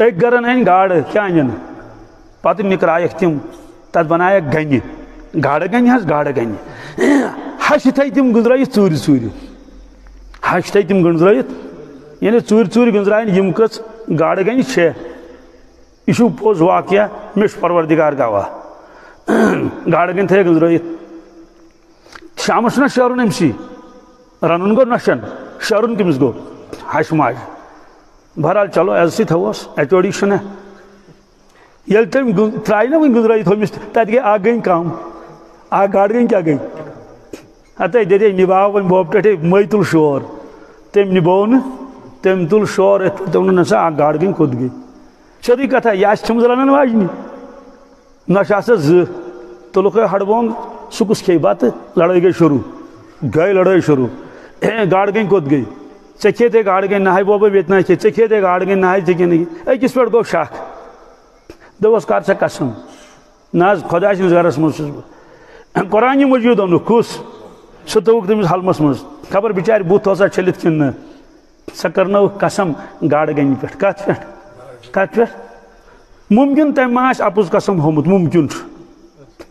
ایک گرن این گاڑ کیا انجن پتہ نکرائک تم تت بنائک گنہ گاڑ گنہ حس گاڑ گنہ ہش تھے تم گنزرائت ژوٗرِ ژوٗرِ ہش تھے تم گنزرائت یعنی ژوٗرِ ژوٗرِ گنزرائن یم کٔژ گاڑ گنہ چھ یہ چھُ پوٚز واقعہ مےٚ چھُ پروردگار گواہ گاڑ گنہ تھے گنزرائت شامس چھُنہ شیرُن أمسٕے رنُن گوٚو نۄشن شیرُن کٔمِس گوٚو ہش ماج بہرحال چلو عزتٕے تھووس ایچ او ڈی چھُنہ ییٚلہِ تٔمۍ ترٛایہِ نہ وۄنۍ گُنٛزرٲیِتھ ہوٚمِس تَتہِ کم اکھ گاڑ گٔنۍ کیٛاہ گٔے ہتے دِدے نِباو وۄنۍ بوب ٹٮ۪ٹھے مٔے تُل شور۔ تٔمۍ نِبوو نہٕ تٔمۍ تُل شور أتھۍ تٔمۍ ووٚن نسا گاڑ گٔنۍ کوٚت گٔے سیوٚدُے کتھا یہِ آسہِ ژھٕنمٕژ رنن واجنہِ نۄشہِ جی۔ آسس زٕ تُلُکھ ہڈبونگ سُہ کُس کھیٚیہِ بتہٕ لڑٲے گٔے شروٗع۔ گٔے لڑٲے گاڑ گٔنۍ کوٚت گٔے ژےٚ کھیٚتے گاڑ گٔنۍ نہ بوبا ییٚتہِ نہ کھے ژےٚ کھیٚتے گاڑ گٔنۍ نہ ژےٚ کِنہٕ أکِس پٮ۪ٹھ گوٚو شک دوٚپُس کر ژےٚ قسم۔ نہ حظ خۄدا سٕنٛدِس گرس منٛز چھُس بہٕ قۄرانہِ موٗجوٗد اوٚنُکھ کُس سُہ تھوٚوُکھ تٔمِس حلمس منٛز خبر بِچارِ بُتھ اوسا چھٔلِتھ کِنہٕ نہٕ سۄ کٔرنٲوٕکھ قسم گاڑ گنہِ پٮ۪ٹھ کتھ پٮ۪ٹھ کتھ پٮ۪ٹھ مُمکِن تٔمۍ ما آسہِ قسم ہومُت مُمکِن۔ چھُ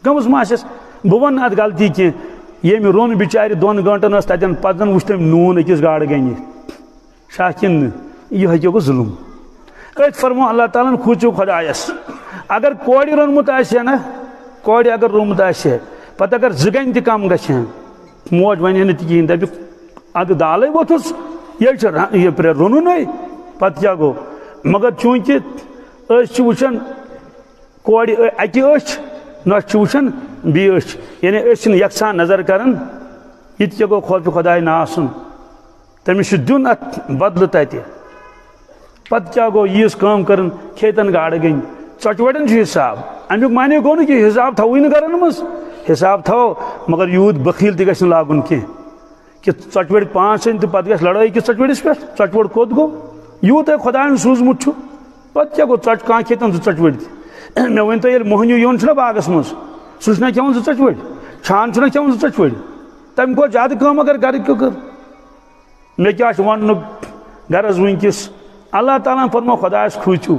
گٔمٕژ ما آسٮ۪س بہٕ وَنہٕ اَتھ غلطی کینٛہہ ییٚمہِ روٚن بِچارِ دۄن گٲنٛٹن ٲس تَتٮ۪ن پَتہٕ وٕچھ تٔمۍ نوٗن أکِس گاڑ گنہِ شاہ کِنہٕ نہٕ یہِ ہیٚکیو فرمو اللہ تعالیٰ ہن کھوٗژِو خۄدایَس اگر کورِ روٚنمُت آسہِ ہا اگر روٚنمُت آسہِ اگر زٕ گنہِ کم گژھِ موج وَنہِ ہا نہٕ تہِ کِہیٖنۍ دَپہِ اَدٕ دالٕے ووٚتھُس ییٚلہِ چھُ مگر چوٗنٛکہِ أسۍ چھِ وٕچھان کورِ اَکہِ یعنی أسۍ یکسان نظر کران یہِ تہِ کیٛاہ گوٚو خوفہِ تٔمِس چھُ دیُن اَتھ بدلہٕ تَتہِ پتہٕ کیٛاہ گوٚو ییٖژ کٲم کٔرٕن، کھیٚتن گاڈٕ گٔنۍ ژۄچوَڑٮ۪ن چھُ حِساب۔ اَمیُک معنے گوٚو نہٕ کہِ حِساب گرن منٛز حِساب تھاوو مگر یوٗت بٔخیٖل تہِ گژھِ نہٕ لاگُن کینٛہہ کہِ ژۄچوَڑِ پانٛژھ أنۍ تہٕ پتہٕ گژھِ لڑٲے أکِس ژۄچوَڑِس پٮ۪ٹھ ژۄچوَڑ کوٚت گوٚو یوٗت تۄہہِ خۄدایَن سوٗزمُت چھُ پتہٕ کیٛاہ گوٚو زٕ تہِ مےٚ ؤنۍ تو ییٚلہِ موہنیوٗ یُن چھُنہ باغس منٛز سُہ چھُنہ کھٮ۪وان زٕ چھان چھُنہ کھٮ۪وان زٕ ژۄچوَڑِ تَمہِ کھۄتہٕ زیادٕ کٲم اگر گرِکیو کٔر۔ مےٚ کیٛاہ چھُ وَننُک غرض وٕنکیٚس اللہ تعالیٰ ہن فرمو خۄدایَس کھوٗژِو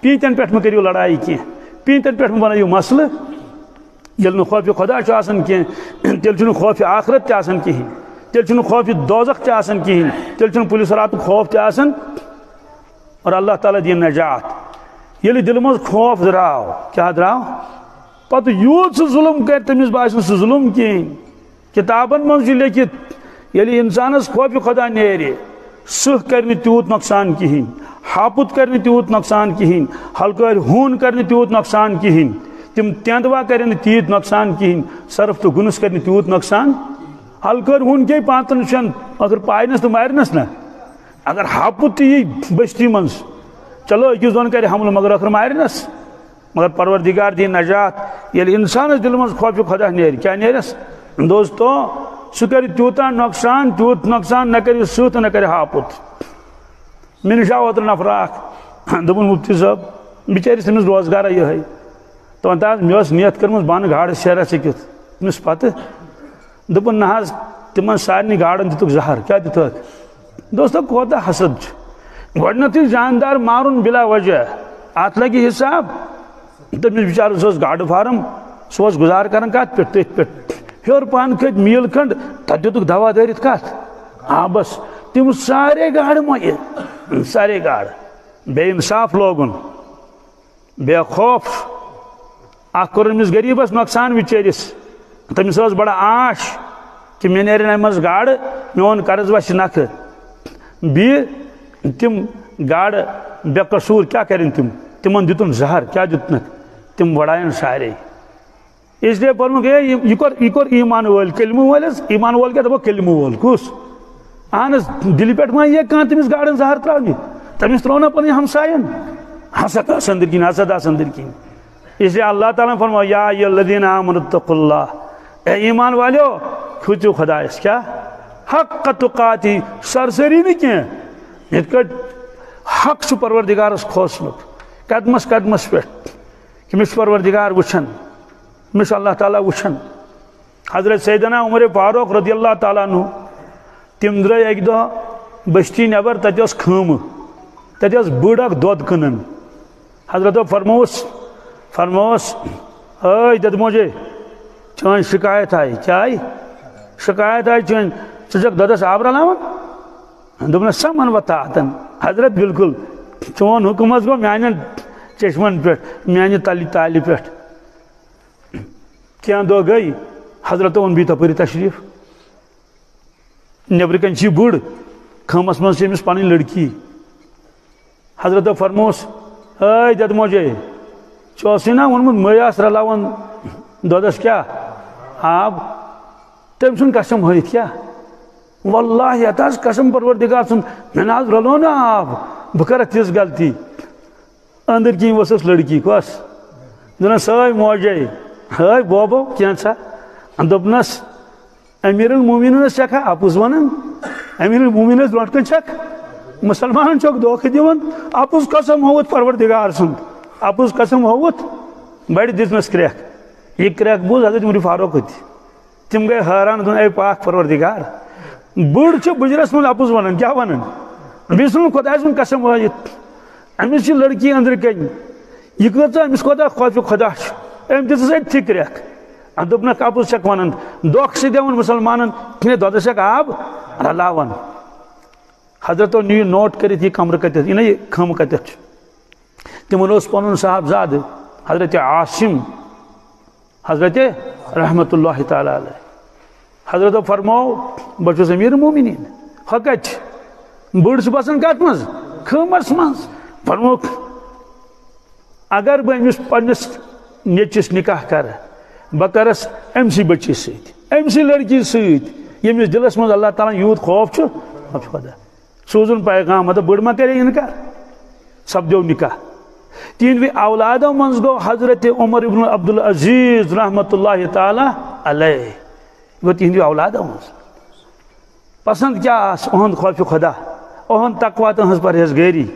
پیٖنتٮ۪ن پٮ۪ٹھ مہٕ کٔرِو لڑایہِ کینٛہہ پیٖنتٮ۪ن پٮ۪ٹھ مہٕ بنٲیِو مسلہٕ ییٚلہِ نہٕ خوفہِ خۄدا آسان کینٛہہ تیٚلہِ چھُنہٕ خوفہِ آخرت تہِ آسان کِہیٖنۍ تیٚلہِ چھُنہٕ خوفہِ دوزخ تہِ آسان کِہیٖنۍ تیٚلہِ چھُنہٕ پُلیٖس راتُک خوف تہِ آسان اور اللہ تعالیٰ دِیِن نجات۔ ییٚلہِ دِلہِ منٛز خوف درٛاو کیٛاہ درٛاو پتہٕ یوٗت سُہ ظُلم کرِ تٔمِس باسہِ نہٕ سُہ ظُلم کِہیٖنۍ کِتابن منٛز لیکھِتھ ییٚلہِ اِنسانس خوفہِ خۄدا نیرِ سٕہ کرِ نہٕ تیوٗت نۄقصان کِہیٖنۍ ہاپُت کرِ نہٕ تیوٗت نۄقصان کِہیٖنۍ ہلکٲرۍ ہوٗن کرِ نہٕ تیوٗت نۄقصان کِہیٖنۍ تِم تینٛدوا کرن نہٕ تیٖتۍ نۄقصان کِہیٖنۍ سرف تہٕ گُنس کرِ نہٕ تیوٗت نۄقصان ہلکٲرۍ ہوٗن کے پانٛژن شٮ۪ن اگر پاینس تہٕ مارنس نہ، اگر ہاپُت تہِ یی بٔستی منٛز، چلو أکِس دۄن کرِ حملہٕ مگر ٲخر مارنس مگر پروردِگار دی نجات ییٚلہِ اِنسانس دِلہِ منٛز خوفہِ خۄدا نیرِ کیٛاہ نیرٮ۪س دوستو سُہ کرِ تیوٗتاہ نۄقصان تیوٗت نۄقصان نہ کرِ سٕہ تہٕ نہ کرِ ہاپُت۔ مےٚ نِش آو اوترٕ نفر اکھ دوٚپُن مفتی صٲب بِچٲرِس تٔمِس روزگارا یِہے۔ دپان تہٕ حظ نیت کٔرمٕژ بنٛد گاڈٕ شیٚے رٮ۪تھ ہیٚکِتھ تٔمِس پتہٕ دوٚپُن نہ حظ تِمن سارنٕے گاڈن دِتُکھ زہر، کیٛاہ دِتُکھ دوستو کوتاہ حسد چھُ۔ جاندار مارُن بِلا وجہ۔ اتھ لگہِ حِساب۔ تٔمِس بِچارس اوس گاڈٕ فارم، سُہ اوس گُزارٕ کران کتھ پٮ۪ٹھ؟ تٔتھۍ پٮ۪ٹھ۔ ہیوٚر پہن کھٔتۍ میٖل کھنٛڈ تتھ دِتُکھ دوا دٲرِتھ کتھ آبس تِم سارے گاڈٕ مۄیہِ سارے گاڈٕ بے انصاف لوگُن بے خوف اکھ کوٚر أمِس غریٖبس نۄقصان بِچٲرِس تٔمِس ٲس بڑٕ آش کہِ مےٚ نیرن اَمہِ منٛز گاڈٕ میون قرض وسہِ نکھٕ بیٚیہِ تِم گاڈٕ بے قصوٗر کیٛاہ کرن تِم تِمن دِتُن زہر کیٛاہ دِتُنکھ تِم وڑایَن سارے اس لیے پوٚرمُت ہے یہِ کوٚر یہِ کوٚر ایٖمان وٲلۍ کلمہٕ وٲلۍ حظ ایٖمان وول کیٛاہ دَپو کلمہٕ وول، کُس؟ اہن حظ دِلہِ پٮ۪ٹھ ما یہِ کانٛہہ تٔمِس گاڈن زہر ترٛاونہِ تٔمِس ترٛوو نا پنٕنۍ ہمساین حسد آس أنٛدٕرۍ کِنۍ حسد آس أنٛدٕرۍ کِنۍ اس لیے اللہ تعالیٰ فرمو یا یہِ لدیٖن آمُن تقُ اللہ۔ اے ایٖمان والیو کھوٗژِو خۄدایس کیٛاہ حق تُقاتی سرسٲری نہٕ کینٛہہ یِتھ کٲٹھۍ حق چھُ پروردِگارس کھوژنُک قدمس قدمس پٮ۪ٹھ کہِ مےٚ چھُ پروردِگار وٕچھان مےٚ چھُ اللہ تعالیٰ وٕچھان حضرت سیدنا عمر فاروق رضی اللہ تعالیٰ عنہ تِم درٛاے اَکہِ دۄہ بٔستی نٮ۪بر تَتہِ ٲس خٲمہٕ تَتہِ ٲس بٔڑ اکھ حضرت فرموس فرموس اے دد موجے، چون شکایت آئی؟ کیا آئی شکایت آئی چون ثک ددس آب رلاون دپنس سمن و تاتن حضرت، بالکل. چون حکم گو میان چشمن پہ میانہ تلی تالہ پہ کیا دہ گئی؟ حضرت اون بھی تپری تشریف۔ نبر کن بڑ خمس مز امس پن لڑکی۔ حضرت فرموس، اے دد موجے، چوسی نا وونمت میاس رلاون دودس کیا؟ آب، تم سن قسم ہتھ کیا؟ واللہ یت قسم پروردگار سن۔ میں نہ رلو نا آب بہ کر تیس غلطی اندر کن ورس لڑکی کس دنس ہے موجے۔ ہے بوبو کیا سا دپنس امیر المومنین چھکھا اپز ون امیر المومنین برونٹ کن چھک مسلمان چوک دھوکہ دون اپز قسم ہوت پروردگار سن اپز قسم ہوت بڑ دس کریک یہ کریک بوز حضرت عمر فاروق ہوتی تم گئے حیران دن اے پاک پروردگار بڑ چھ بجرس من اپز ونن کیا ونن بیس من خدا سن قسم امس لڑکی اندر کن یہ کتا امس خدا خوف خدا ام دس اتھی کریک دپنک اپز چھ ونن دھوکہ سی دون مسلمانن کہ دودس چھ آب رلاون حضرت نیو نوٹ کرت یہ کمر کتت یہ خم کتت تمن پن صاحب زاد حضرت عاصم حضرت رحمت اللہ تعالی علیہ حضرت فرمو بچس امیر مومنین حقت بڑ بسان کت مز خمس مز فرمو اگر بہ امس پنس نیچس نکاح کر بہ کرس امسی بچس ست امسی لڑکی ست یمس دلس مز اللہ تعالیٰ یوت خوف خدا، سوزن پیغام مطلب بڑ ما کرے انکار سپدو نکاح۔ تین اولادوں منز گو حضرت عمر ابن عبدالعزیز رحمت اللہ تعالی علیہ۔ گو تین اولادوں منز۔ پسند کیا اہند خوف خدا اہند تقوی تہذ پرہیز گیری